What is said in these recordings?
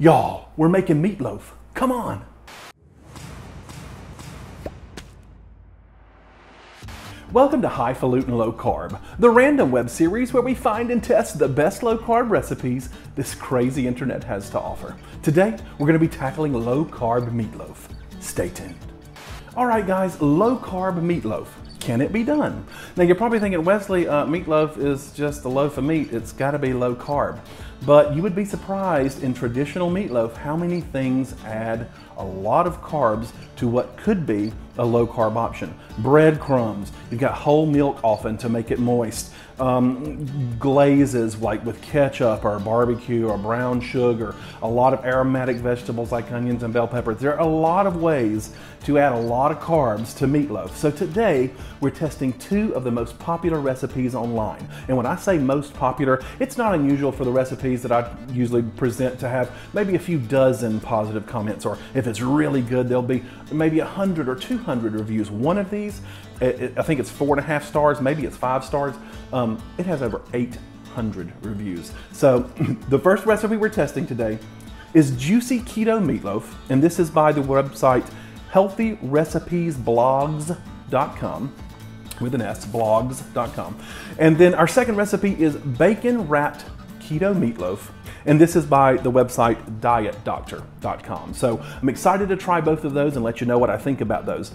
Y'all, we're making meatloaf. Come on. Welcome to Highfalutin Low Carb, the random web series where we find and test the best low carb recipes this crazy internet has to offer. Today, we're going to be tackling low carb meatloaf. Stay tuned. All right, guys, low carb meatloaf. Can it be done? Now, you're probably thinking, Wesley, uh, meatloaf is just a loaf of meat. It's got to be low carb. But you would be surprised in traditional meatloaf how many things add a lot of carbs to what could be a low carb option. Breadcrumbs, you've got whole milk often to make it moist. Um, glazes like with ketchup or barbecue or brown sugar, a lot of aromatic vegetables like onions and bell peppers. There are a lot of ways to add a lot of carbs to meatloaf. So today we're testing two of the most popular recipes online. And when I say most popular, it's not unusual for the recipes that I usually present to have maybe a few dozen positive comments, or if it's really good, there'll be maybe 100 or 200 reviews. One of these, I think it's four and a half stars, maybe it's five stars. Um, it has over 800 reviews. So the first recipe we're testing today is juicy keto meatloaf, and this is by the website healthyrecipesblogs.com with an S, blogs.com. And then our second recipe is bacon wrapped keto meatloaf. And this is by the website dietdoctor.com. So I'm excited to try both of those and let you know what I think about those.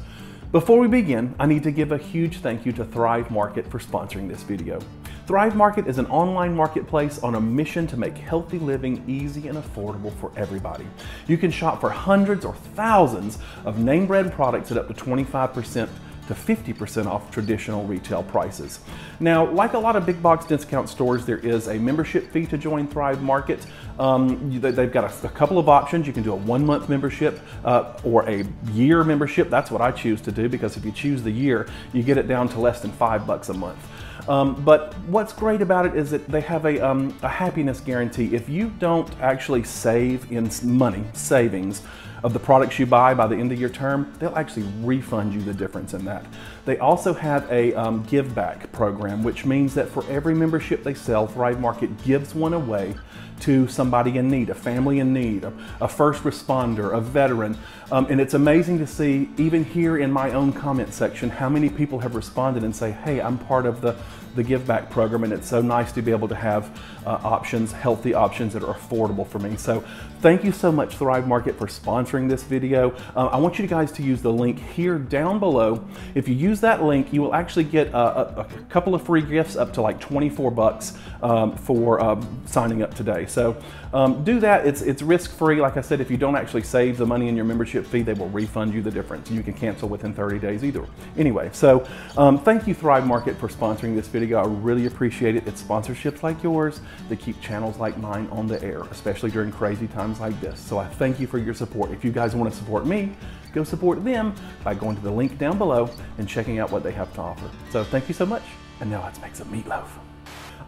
Before we begin, I need to give a huge thank you to Thrive Market for sponsoring this video. Thrive Market is an online marketplace on a mission to make healthy living easy and affordable for everybody. You can shop for hundreds or thousands of name brand products at up to 25% to 50% off traditional retail prices. Now, like a lot of big box discount stores, there is a membership fee to join Thrive Market. Um, they've got a, a, couple of options. You can do a one month membership uh, or a year membership. That's what I choose to do because if you choose the year, you get it down to less than five bucks a month. Um, but what's great about it is that they have a, um, a happiness guarantee. If you don't actually save in money, savings, of the products you buy by the end of your term, they'll actually refund you the difference in that. They also have a um, give back program, which means that for every membership they sell, Thrive Market gives one away to somebody in need, a family in need, a, a first responder, a veteran. Um, and it's amazing to see, even here in my own comment section, how many people have responded and say, hey, I'm part of the, the Give Back program, and it's so nice to be able to have uh, options, healthy options that are affordable for me. So thank you so much, Thrive Market, for sponsoring this video. Uh, I want you guys to use the link here down below. If you use that link, you will actually get uh, a, a, couple of free gifts up to like 24 bucks um, for um, signing up today. So um, do that. It's, it's risk-free. Like I said, if you don't actually save the money in your membership fee, they will refund you the difference. You can cancel within 30 days either. Anyway, so um, thank you Thrive Market for sponsoring this video. I really appreciate it. It's sponsorships like yours that keep channels like mine on the air, especially during crazy times like this. So I thank you for your support. If you guys want to support me, go support them by going to the link down below and checking out what they have to offer. So thank you so much. And now let's make some meatloaf.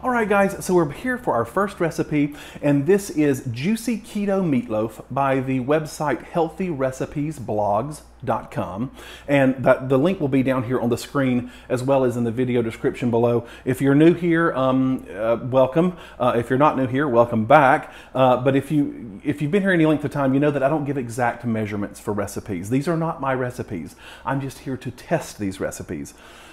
All right, guys, so we're here for our first recipe, and this is Juicy Keto Meatloaf by the website healthyrecipesblogs.com. And that, the link will be down here on the screen as well as in the video description below. If you're new here, um, uh, welcome. Uh, if you're not new here, welcome back. Uh, but if, you, if you've been here any length of time, you know that I don't give exact measurements for recipes. These are not my recipes. I'm just here to test these recipes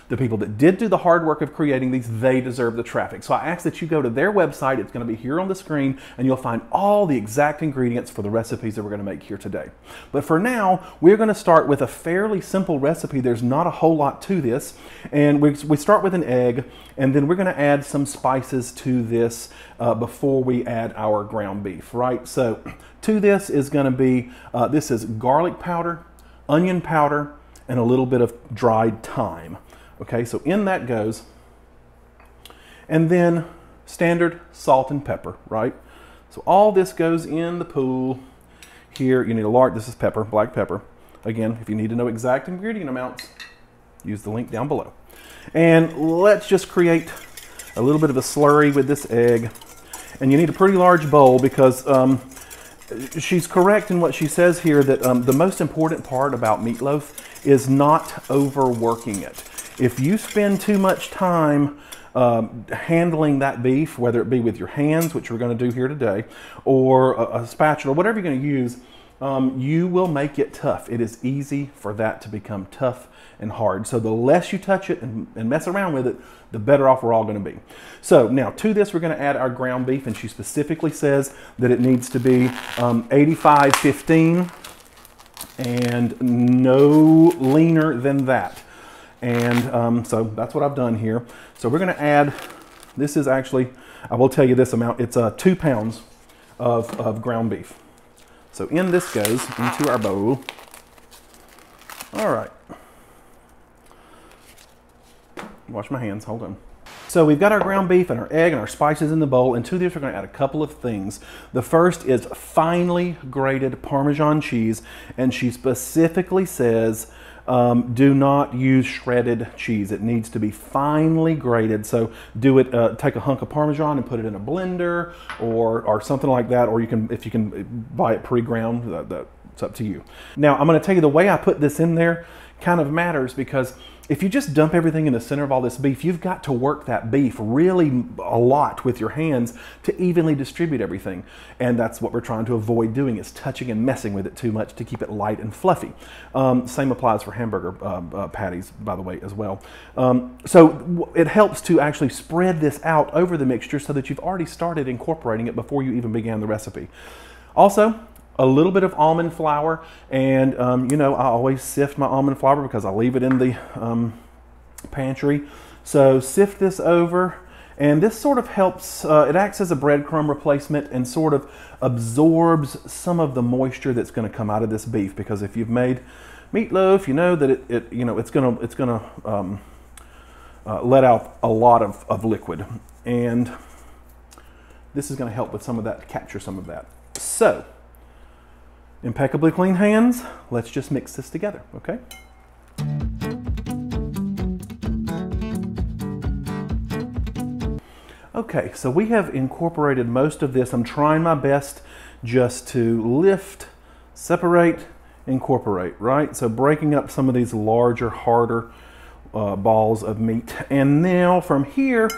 the people that did do the hard work of creating these, they deserve the traffic. So I ask that you go to their website. It's going to be here on the screen, and you'll find all the exact ingredients for the recipes that we're going to make here today. But for now, we're going to start with a fairly simple recipe. There's not a whole lot to this. And we, we start with an egg, and then we're going to add some spices to this uh, before we add our ground beef, right? So to this is going to be, uh, this is garlic powder, onion powder, and a little bit of dried thyme. Okay, so in that goes. And then standard salt and pepper, right? So all this goes in the pool. Here, you need a large, this is pepper, black pepper. Again, if you need to know exact ingredient amounts, use the link down below. And let's just create a little bit of a slurry with this egg. And you need a pretty large bowl because um, she's correct in what she says here that um, the most important part about meatloaf is not overworking it if you spend too much time um, handling that beef, whether it be with your hands, which we're going to do here today, or a, a spatula, whatever you're going to use, um, you will make it tough. It is easy for that to become tough and hard. So the less you touch it and, and mess around with it, the better off we're all going to be. So now to this, we're going to add our ground beef, and she specifically says that it needs to be um, 85-15 and no leaner than that. And um, so that's what I've done here. So we're going to add, this is actually, I will tell you this amount, it's uh, two pounds of, of ground beef. So in this goes into our bowl. All right. Wash my hands, hold on. So we've got our ground beef and our egg and our spices in the bowl, and to this we're going to add a couple of things. The first is finely grated Parmesan cheese, and she specifically says um, do not use shredded cheese. It needs to be finely grated. So do it. Uh, take a hunk of Parmesan and put it in a blender or or something like that. Or you can, if you can buy it pre-ground, that, that, it's up to you. Now I'm going to tell you the way I put this in there kind of matters because if you just dump everything in the center of all this beef, you've got to work that beef really a lot with your hands to evenly distribute everything. And that's what we're trying to avoid doing is touching and messing with it too much to keep it light and fluffy. Um, same applies for hamburger uh, uh, patties, by the way, as well. Um, so it helps to actually spread this out over the mixture so that you've already started incorporating it before you even began the recipe. Also, a little bit of almond flour. And um, you know I always sift my almond flour because I leave it in the um, pantry. So sift this over. And this sort of helps uh, it acts as a breadcrumb replacement and sort of absorbs some of the moisture that's going to come out of this beef. Because if you've made meatloaf you know that it, it you know it's going to it's going to um, uh, let out a lot of, of liquid. And this is going to help with some of that capture some of that. So impeccably clean hands. Let's just mix this together, okay? Okay, so we have incorporated most of this. I'm trying my best just to lift, separate, incorporate, right? So breaking up some of these larger, harder uh, balls of meat. And now from here,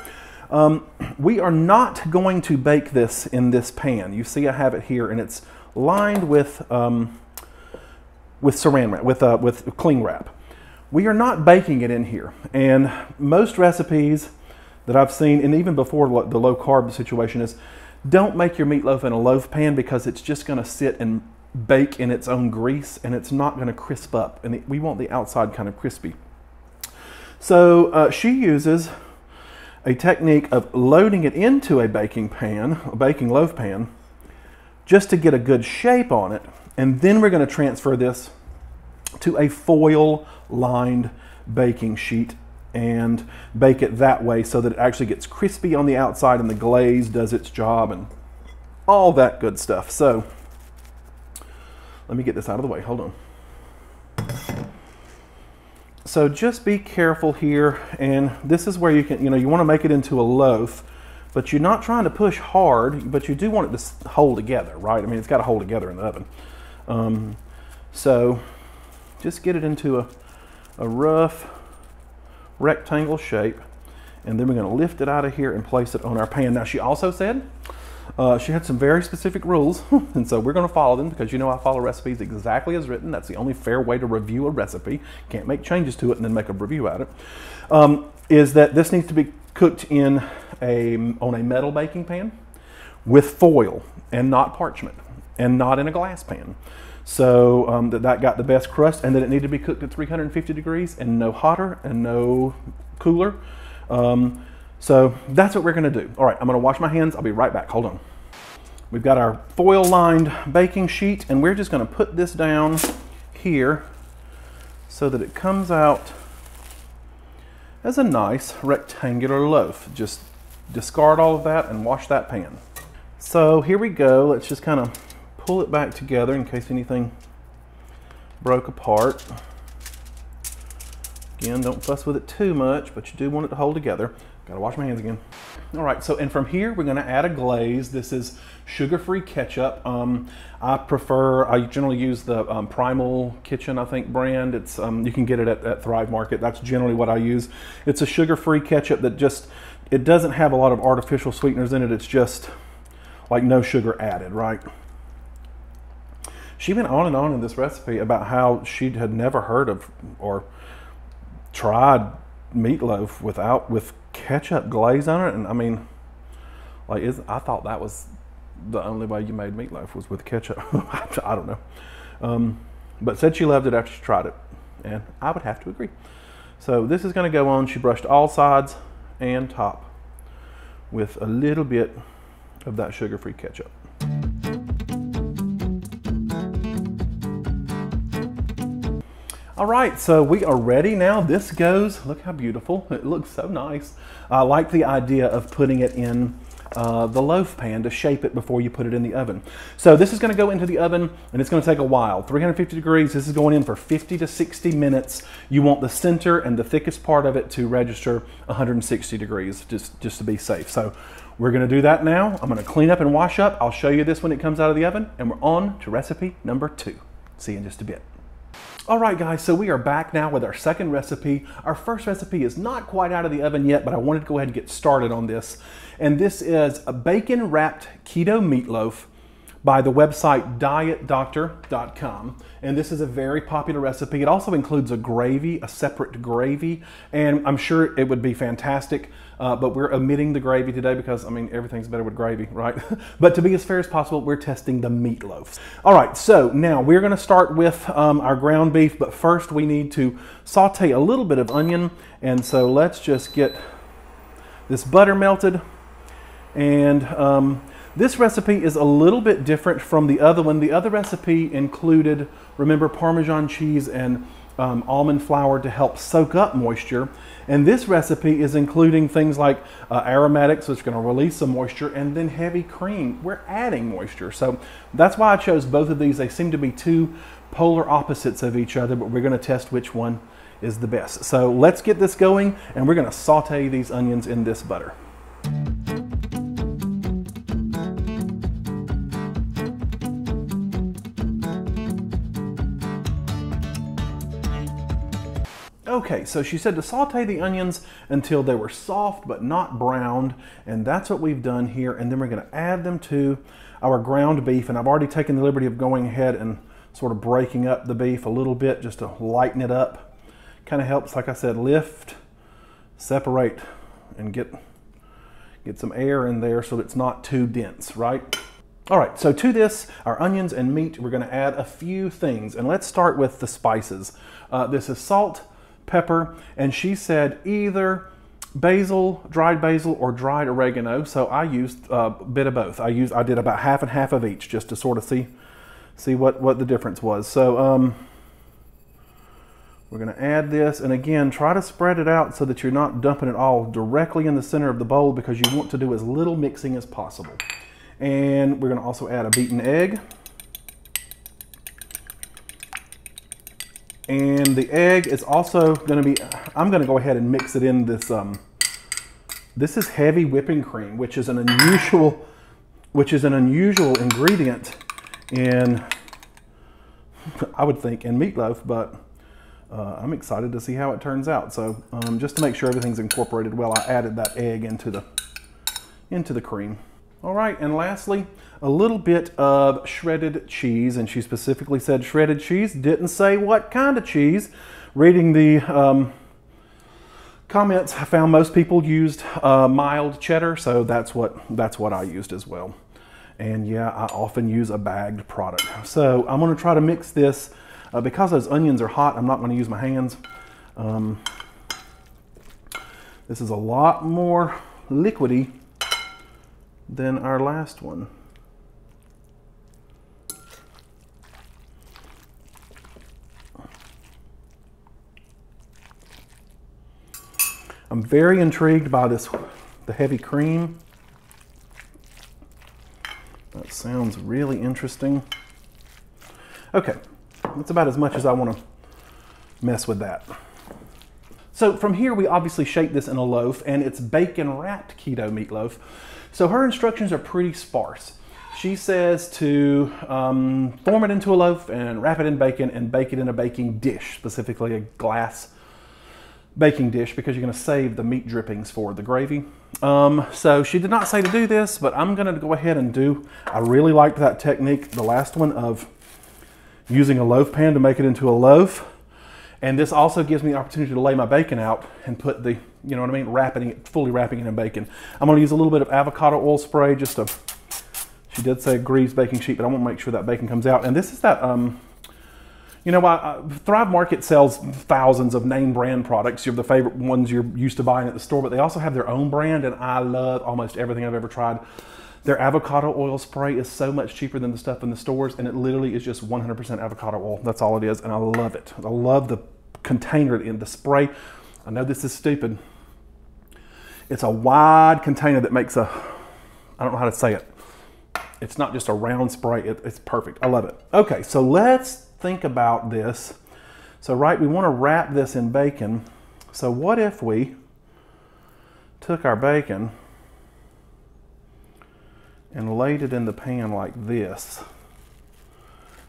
um, we are not going to bake this in this pan. You see I have it here and it's lined with, um, with saran wrap, with, uh, with cling wrap. We are not baking it in here. And most recipes that I've seen, and even before the low carb situation is, don't make your meatloaf in a loaf pan because it's just going to sit and bake in its own grease and it's not going to crisp up. And we want the outside kind of crispy. So uh, she uses a technique of loading it into a baking pan, a baking loaf pan, just to get a good shape on it. And then we're going to transfer this to a foil lined baking sheet and bake it that way so that it actually gets crispy on the outside and the glaze does its job and all that good stuff. So let me get this out of the way. Hold on. So just be careful here. And this is where you can, you know, you want to make it into a loaf but you're not trying to push hard, but you do want it to hold together, right? I mean, it's got to hold together in the oven. Um, so just get it into a, a rough rectangle shape, and then we're going to lift it out of here and place it on our pan. Now, she also said uh, she had some very specific rules, and so we're going to follow them because you know I follow recipes exactly as written. That's the only fair way to review a recipe. Can't make changes to it and then make a review at it. Um, is that this needs to be cooked in a, on a metal baking pan with foil and not parchment and not in a glass pan. So um, that, that got the best crust and that it needed to be cooked at 350 degrees and no hotter and no cooler. Um, so that's what we're gonna do. All right, I'm gonna wash my hands. I'll be right back, hold on. We've got our foil lined baking sheet and we're just gonna put this down here so that it comes out as a nice rectangular loaf. Just discard all of that and wash that pan. So here we go. Let's just kind of pull it back together in case anything broke apart. Again, don't fuss with it too much, but you do want it to hold together. Gotta wash my hands again. All right, so and from here, we're gonna add a glaze. This is sugar-free ketchup. Um, I prefer, I generally use the um, Primal Kitchen, I think, brand. It's um, You can get it at, at Thrive Market. That's generally what I use. It's a sugar-free ketchup that just it doesn't have a lot of artificial sweeteners in it. It's just like no sugar added, right? She went on and on in this recipe about how she had never heard of or tried meatloaf without with ketchup glaze on it, and I mean, like, is I thought that was the only way you made meatloaf was with ketchup. I don't know, um, but said she loved it after she tried it, and I would have to agree. So this is going to go on. She brushed all sides and top with a little bit of that sugar-free ketchup. All right, so we are ready now. This goes, look how beautiful. It looks so nice. I like the idea of putting it in uh, the loaf pan to shape it before you put it in the oven. So this is going to go into the oven and it's going to take a while. 350 degrees, this is going in for 50 to 60 minutes. You want the center and the thickest part of it to register 160 degrees just, just to be safe. So we're going to do that now. I'm going to clean up and wash up. I'll show you this when it comes out of the oven and we're on to recipe number two. See you in just a bit. All right, guys, so we are back now with our second recipe. Our first recipe is not quite out of the oven yet, but I wanted to go ahead and get started on this. And this is a bacon wrapped keto meatloaf by the website dietdoctor.com. And this is a very popular recipe. It also includes a gravy, a separate gravy, and I'm sure it would be fantastic. Uh, but we're omitting the gravy today because, I mean, everything's better with gravy, right? but to be as fair as possible, we're testing the meatloaf. All right, so now we're gonna start with um, our ground beef, but first we need to saute a little bit of onion. And so let's just get this butter melted. And um, this recipe is a little bit different from the other one. The other recipe included, remember, Parmesan cheese and um, almond flour to help soak up moisture. And this recipe is including things like uh, aromatics, which are going to release some moisture, and then heavy cream. We're adding moisture. So that's why I chose both of these. They seem to be two polar opposites of each other, but we're going to test which one is the best. So let's get this going, and we're going to saute these onions in this butter. Okay, so she said to saute the onions until they were soft but not browned, and that's what we've done here. And then we're gonna add them to our ground beef, and I've already taken the liberty of going ahead and sort of breaking up the beef a little bit just to lighten it up. Kind of helps, like I said, lift, separate, and get, get some air in there so it's not too dense, right? All right, so to this, our onions and meat, we're gonna add a few things, and let's start with the spices. Uh, this is salt, pepper, and she said either basil, dried basil, or dried oregano. So I used a bit of both. I used I did about half and half of each just to sort of see see what what the difference was. So um, we're going to add this, and again, try to spread it out so that you're not dumping it all directly in the center of the bowl because you want to do as little mixing as possible. And we're going to also add a beaten egg. And the egg is also going to be, I'm going to go ahead and mix it in this, um, this is heavy whipping cream, which is an unusual, which is an unusual ingredient in, I would think, in meatloaf, but uh, I'm excited to see how it turns out. So um, just to make sure everything's incorporated well, I added that egg into the, into the cream. All right, and lastly, a little bit of shredded cheese, and she specifically said shredded cheese, didn't say what kind of cheese. Reading the um, comments, I found most people used uh, mild cheddar, so that's what, that's what I used as well. And yeah, I often use a bagged product. So I'm gonna try to mix this. Uh, because those onions are hot, I'm not gonna use my hands. Um, this is a lot more liquidy than our last one. I'm very intrigued by this, the heavy cream. That sounds really interesting. Okay, that's about as much as I want to mess with that. So from here, we obviously shape this in a loaf and it's bacon wrapped keto meatloaf. So her instructions are pretty sparse. She says to um, form it into a loaf and wrap it in bacon and bake it in a baking dish, specifically a glass baking dish because you're going to save the meat drippings for the gravy. Um, so she did not say to do this, but I'm going to go ahead and do. I really liked that technique, the last one of using a loaf pan to make it into a loaf. And this also gives me the opportunity to lay my bacon out and put the, you know what I mean, wrapping it, fully wrapping it in bacon. I'm going to use a little bit of avocado oil spray just to, she did say grease baking sheet, but I want to make sure that bacon comes out. And this is that, um, you know, uh, Thrive Market sells thousands of name brand products. You're the favorite ones you're used to buying at the store, but they also have their own brand, and I love almost everything I've ever tried. Their avocado oil spray is so much cheaper than the stuff in the stores, and it literally is just 100% avocado oil. That's all it is, and I love it. I love the container in the spray. I know this is stupid. It's a wide container that makes a, I don't know how to say it. It's not just a round spray, it, it's perfect. I love it. Okay, so let's think about this. So, right, we want to wrap this in bacon. So, what if we took our bacon and laid it in the pan like this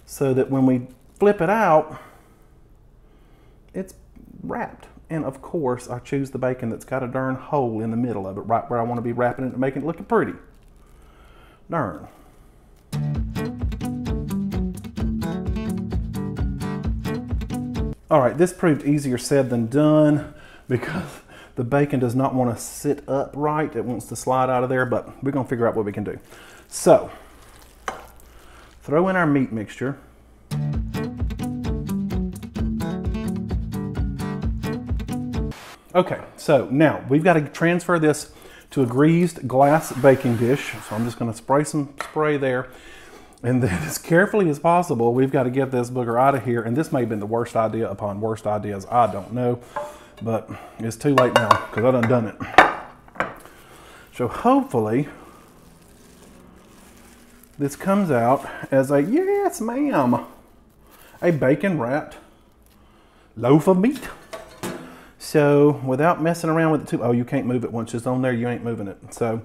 so that when we flip it out, it's wrapped. And of course, I choose the bacon that's got a darn hole in the middle of it, right where I want to be wrapping it and making it look pretty. Darn. All right, this proved easier said than done because the bacon does not want to sit upright. It wants to slide out of there, but we're gonna figure out what we can do. So, throw in our meat mixture. Okay, so now we've got to transfer this to a greased glass baking dish. So I'm just gonna spray some spray there. And then as carefully as possible, we've got to get this booger out of here. And this may have been the worst idea upon worst ideas. I don't know, but it's too late now because I done done it. So hopefully this comes out as a, yes ma'am, a bacon wrapped loaf of meat. So without messing around with it too, oh, you can't move it once it's on there, you ain't moving it. So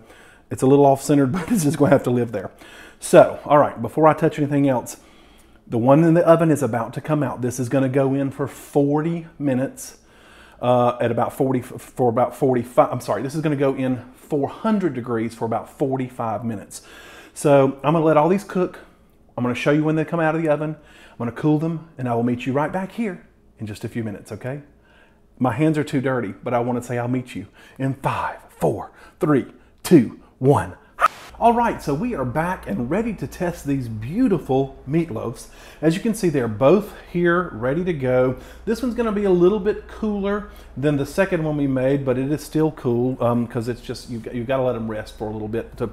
it's a little off centered, but it's just gonna have to live there. So, all right, before I touch anything else, the one in the oven is about to come out. This is going to go in for 40 minutes uh, at about 40 for about 45. I'm sorry, this is going to go in 400 degrees for about 45 minutes. So I'm going to let all these cook. I'm going to show you when they come out of the oven. I'm to cool them, and I will meet you right back here in just a few minutes. Okay? My hands are too dirty, but I want to say I'll meet you in five, four, three, two, one. All right, so we are back and ready to test these beautiful meatloaves. As you can see, they're both here, ready to go. This one's gonna be a little bit cooler than the second one we made, but it is still cool because um, it's just, you've, you've got to let them rest for a little bit to,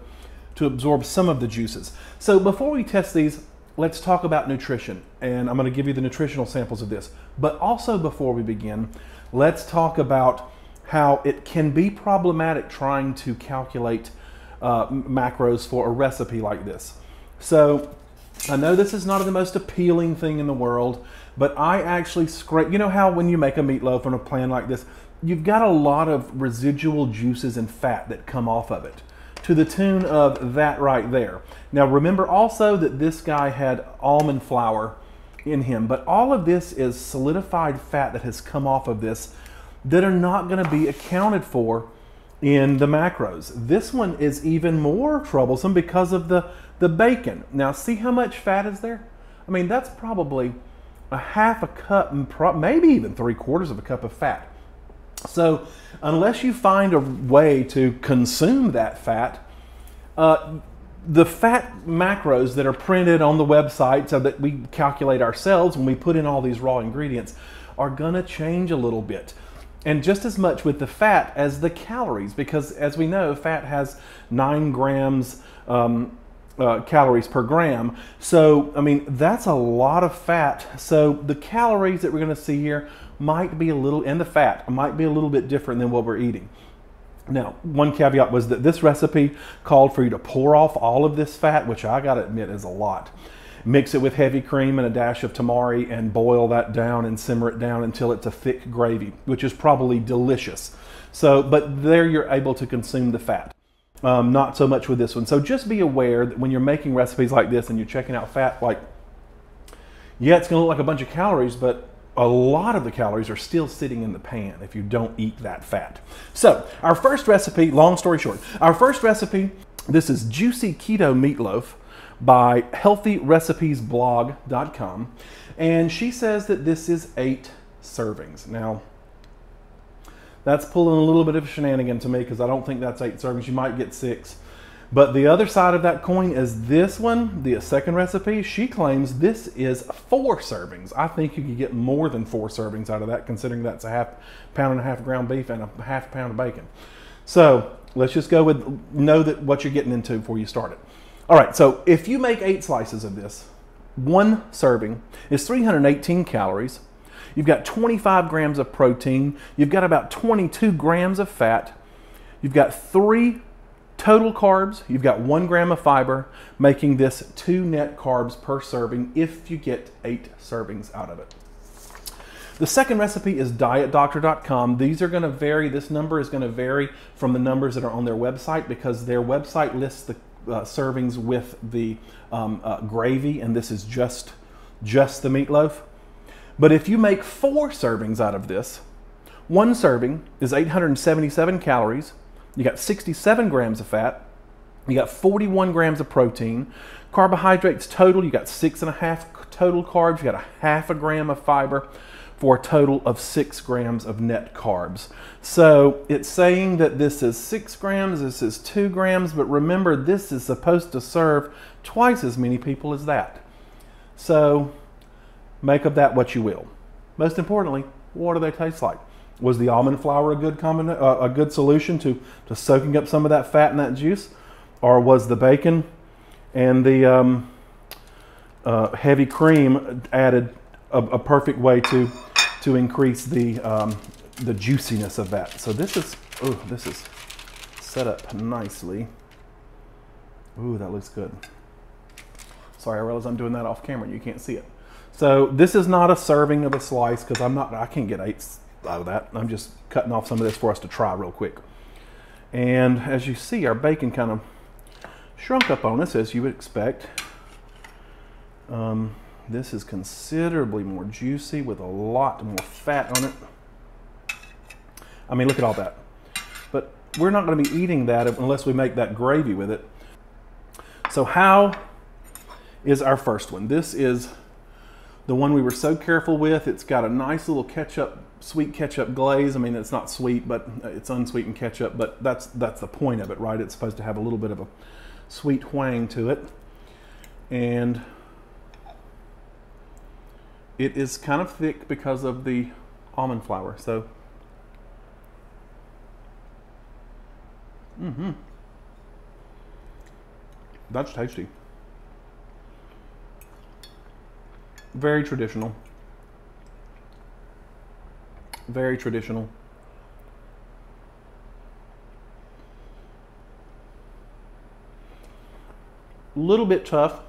to absorb some of the juices. So before we test these, let's talk about nutrition. And I'm gonna give you the nutritional samples of this. But also before we begin, let's talk about how it can be problematic trying to calculate uh, macros for a recipe like this. So I know this is not the most appealing thing in the world, but I actually scrape. You know how when you make a meatloaf on a plan like this, you've got a lot of residual juices and fat that come off of it to the tune of that right there. Now remember also that this guy had almond flour in him, but all of this is solidified fat that has come off of this that are not going to be accounted for in the macros. This one is even more troublesome because of the, the bacon. Now see how much fat is there? I mean, that's probably a half a cup, maybe even three quarters of a cup of fat. So unless you find a way to consume that fat, uh, the fat macros that are printed on the website so that we calculate ourselves when we put in all these raw ingredients are gonna change a little bit and just as much with the fat as the calories, because as we know, fat has nine grams um, uh, calories per gram. So, I mean, that's a lot of fat. So, the calories that we're going to see here might be a little, and the fat might be a little bit different than what we're eating. Now, one caveat was that this recipe called for you to pour off all of this fat, which I got to admit is a lot. Mix it with heavy cream and a dash of tamari and boil that down and simmer it down until it's a thick gravy, which is probably delicious. So, but there you're able to consume the fat. Um, not so much with this one. So just be aware that when you're making recipes like this and you're checking out fat, like, yeah, it's gonna look like a bunch of calories, but a lot of the calories are still sitting in the pan if you don't eat that fat. So, our first recipe, long story short, our first recipe, this is juicy keto meatloaf by healthyrecipesblog.com. And she says that this is eight servings. Now, that's pulling a little bit of shenanigan to me because I don't think that's eight servings. You might get six. But the other side of that coin is this one, the second recipe. She claims this is four servings. I think you could get more than four servings out of that, considering that's a half pound and a half ground beef and a half pound of bacon. So let's just go with know that what you're getting into before you start it. All right, so if you make eight slices of this, one serving is 318 calories. You've got 25 grams of protein. You've got about 22 grams of fat. You've got three total carbs. You've got one gram of fiber, making this two net carbs per serving if you get eight servings out of it. The second recipe is dietdoctor.com. These are going to vary. This number is going to vary from the numbers that are on their website because their website lists the uh, servings with the um, uh, gravy, and this is just just the meatloaf. But if you make four servings out of this, one serving is 877 calories. You got 67 grams of fat. You got 41 grams of protein. Carbohydrates total, you got six and a half total carbs. You got a half a gram of fiber for a total of six grams of net carbs. So it's saying that this is six grams, this is two grams, but remember this is supposed to serve twice as many people as that. So make of that what you will. Most importantly, what do they taste like? Was the almond flour a good combina- uh, a good solution to, to soaking up some of that fat and that juice? Or was the bacon and the um, uh, heavy cream added a, a perfect way to to increase the, um, the juiciness of that. So this is, oh, this is set up nicely. Ooh, that looks good. Sorry, I realize I'm doing that off camera you can't see it. So this is not a serving of a slice because I'm not, I can't get eight out of that. I'm just cutting off some of this for us to try real quick. And as you see, our bacon kind of shrunk up on us as you would expect. Um, this is considerably more juicy with a lot more fat on it. I mean, look at all that. But we're not going to be eating that unless we make that gravy with it. So how is our first one? This is the one we were so careful with. It's got a nice little ketchup, sweet ketchup glaze. I mean, it's not sweet, but it's unsweetened ketchup, but that's, that's the point of it, right? It's supposed to have a little bit of a sweet twang to it. And it is kind of thick because of the almond flour. So, mm-hmm. That's tasty. Very traditional. Very traditional. Little bit tough.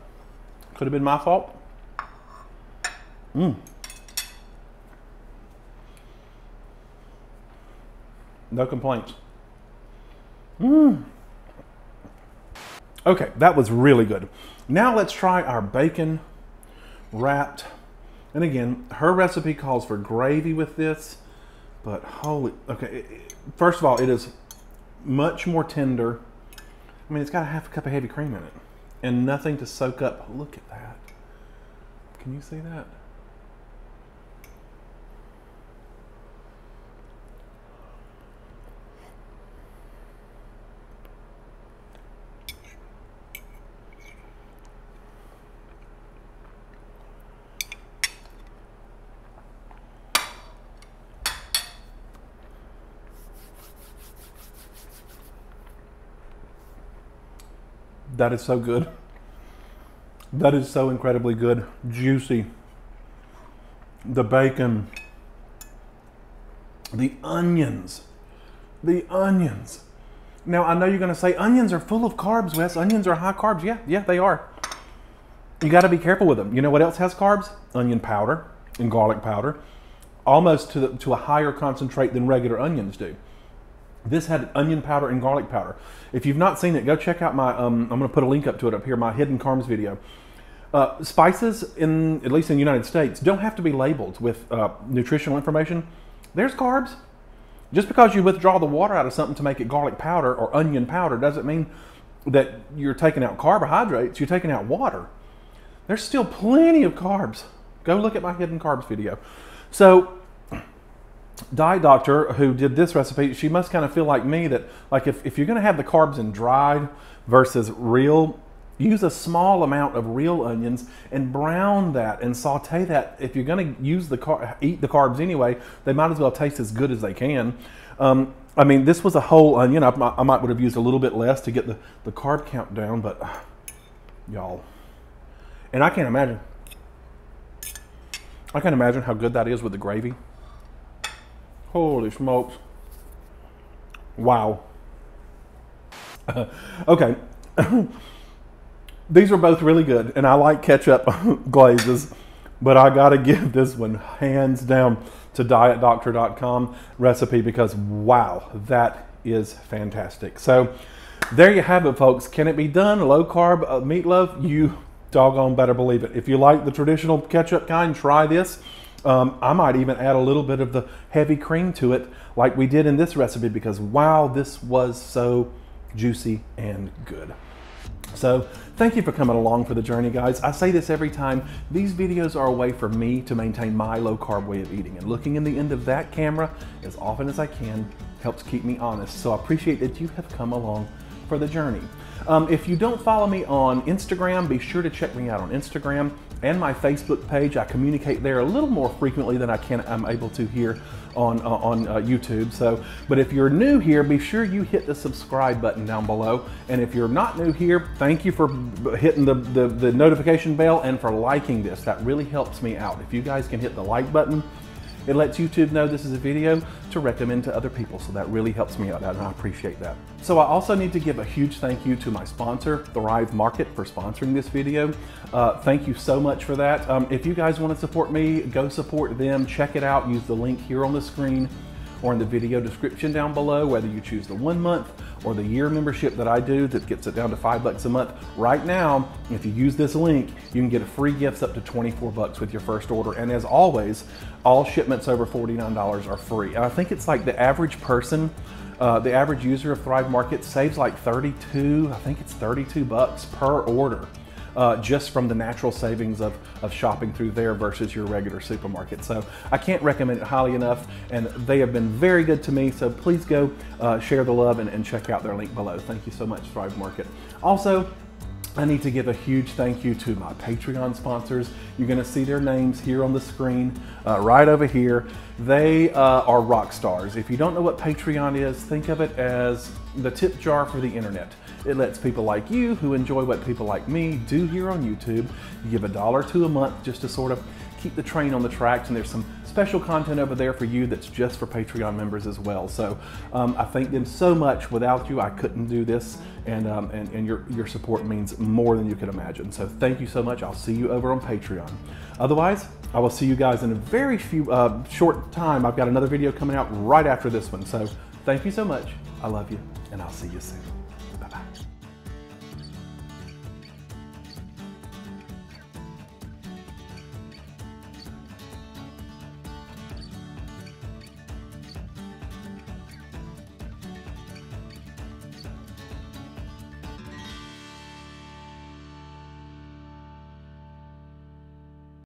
Could have been my fault. Mm. No complaints. Mmm. Okay, that was really good. Now let's try our bacon wrapped. And again, her recipe calls for gravy with this, but holy, okay. First of all, it is much more tender. I mean, it's got a half a cup of heavy cream in it and nothing to soak up. Look at that. Can you see that? That is so good. That is so incredibly good. Juicy. The bacon. The onions. The onions. Now, I know you're going to say onions are full of carbs, Wes. Onions are high carbs. Yeah, yeah, they are. You got to be careful with them. You know what else has carbs? Onion powder and garlic powder, almost to, the, to a higher concentrate than regular onions do. This had onion powder and garlic powder. If you've not seen it, go check out my, um, I'm to put a link up to it up here, my hidden carbs video. Uh, spices, in at least in the United States, don't have to be labeled with uh, nutritional information. There's carbs. Just because you withdraw the water out of something to make it garlic powder or onion powder doesn't mean that you're taking out carbohydrates. You're taking out water. There's still plenty of carbs. Go look at my hidden carbs video. So diet doctor who did this recipe, she must kind of feel like me that like if, if you're going to have the carbs in dried versus real, use a small amount of real onions and brown that and saute that. If you're going to use the car, eat the carbs anyway, they might as well taste as good as they can. Um, I mean, this was a whole onion. I, I, might would have used a little bit less to get the, the carb count down, but uh, y'all, and I can't imagine. I can't imagine how good that is with the gravy. Holy smokes. Wow. okay. These are both really good, and I like ketchup glazes, but I got to give this one hands down to dietdoctor.com recipe because wow, that is fantastic. So there you have it, folks. Can it be done? Low carb uh, meatloaf? You doggone better believe it. If you like the traditional ketchup kind, try this. Um, I might even add a little bit of the heavy cream to it, like we did in this recipe, because wow, this was so juicy and good. So thank you for coming along for the journey, guys. I say this every time. These videos are a way for me to maintain my low carb way of eating, and looking in the end of that camera as often as I can helps keep me honest. So I appreciate that you have come along for the journey. Um, if you don't follow me on Instagram, be sure to check me out on Instagram and my Facebook page. I communicate there a little more frequently than I can I'm able to here on uh, on uh, YouTube. So, but if you're new here, be sure you hit the subscribe button down below. And if you're not new here, thank you for hitting the, the, the notification bell and for liking this. That really helps me out. If you guys can hit the like button, it lets YouTube know this is a video to recommend to other people, so that really helps me out, and I appreciate that. So I also need to give a huge thank you to my sponsor, Thrive Market, for sponsoring this video. Uh, thank you so much for that. Um, if you guys want to support me, go support them. Check it out. Use the link here on the screen or in the video description down below, whether you choose the one month or the year membership that I do that gets it down to five bucks a month. Right now, if you use this link, you can get a free gifts up to 24 bucks with your first order. And as always, all shipments over $49 are free. And I think it's like the average person, uh, the average user of Thrive Market saves like 32, I think it's 32 bucks per order uh, just from the natural savings of, of shopping through there versus your regular supermarket. So I can't recommend it highly enough, and they have been very good to me. So please go uh, share the love and, and check out their link below. Thank you so much, Thrive Market. Also, I need to give a huge thank you to my Patreon sponsors. You're going to see their names here on the screen, uh, right over here. They uh, are rock stars. If you don't know what Patreon is, think of it as the tip jar for the internet. It lets people like you who enjoy what people like me do here on YouTube. You give a dollar to a month just to sort of keep the train on the tracks, and there's some special content over there for you that's just for Patreon members as well. So um, I thank them so much. Without you, I couldn't do this, and, um, and, and your, your support means more than you can imagine. So thank you so much. I'll see you over on Patreon. Otherwise, I will see you guys in a very few uh, short time. I've got another video coming out right after this one. So thank you so much. I love you, and I'll see you soon.